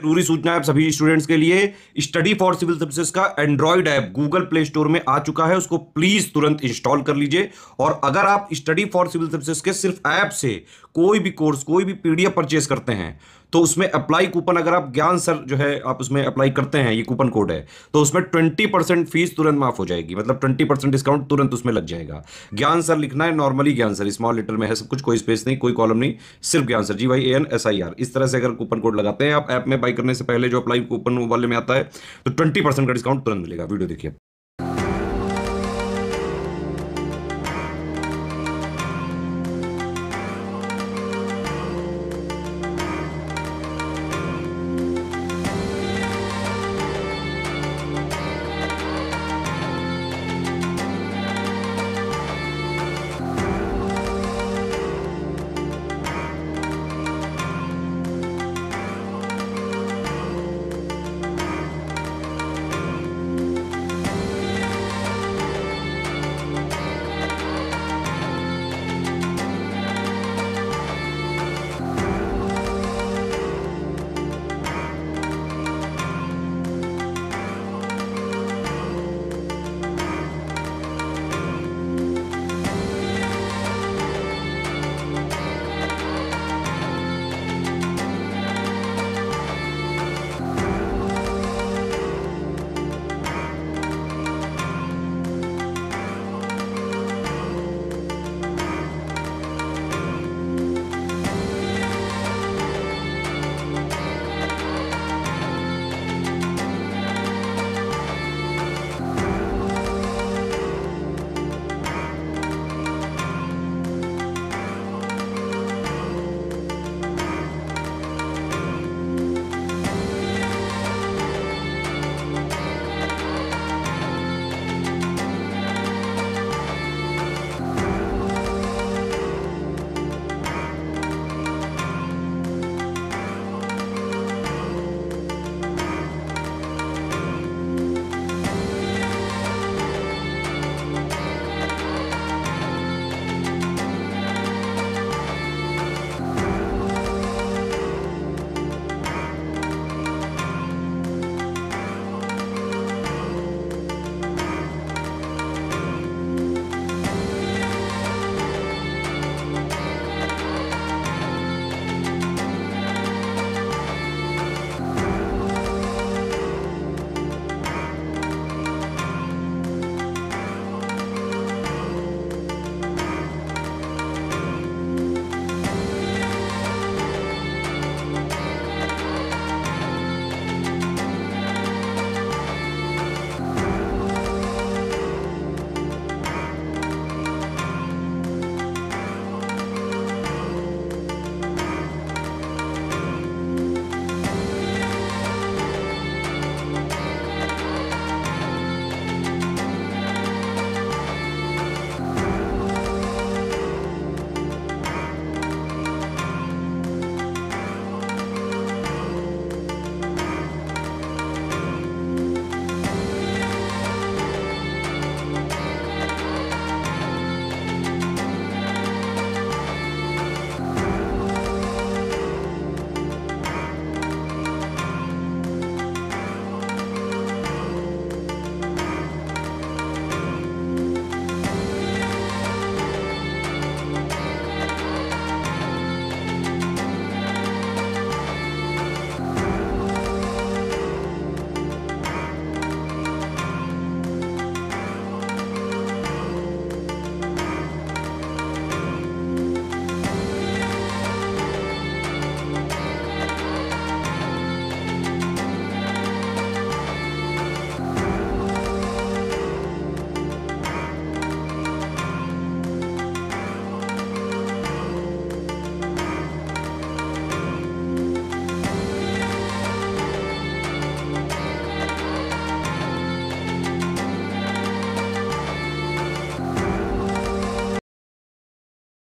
ज़रूरी सूचना है सभी स्टूडेंट्स के लिए। स्टडी फॉर सिविल सर्विसेज़ का Android app Google Play Store में आ चुका है। उसको प्लीज़ तुरंत इंस्टॉल कर लीजिए। और अगर आप स्टडी फॉर सिविल सर्विसेज़ के सिर्फ़ ऐप से कोई भी कोर्स कोई भी पीडीएफ परचेस करते हैं तो उसमें अप्लाई कूपन अगर आप ज्ञान सर जो है, आप उसमें अप्लाई करते हैं, ये कूपन कोड है तो उसमें ट्वेंटी परसेंट फ़ीस तुरंत माफ़ हो जाएगी। मतलब ट्वेंटी परसेंट डिस्काउंट तुरंत उसमें लग जाएगा। ज्ञान सर लिखना है नॉर्मली ज्ञान सर स्मॉल लेटर में है, सब कुछ, कोई स्पेस नहीं, कोई कॉलम नहीं, सिर्फ़ Gyan sir. G Y N S I R इस तरह से अगर कूपन कोड लगाते हैं, आप ऐप में बाई करने से पहले जो अप्लाई कूपन वाले में आता है तो ट्वेंटी का डिस्काउंट तुरंत मिलेगा। वीडियो देखिए।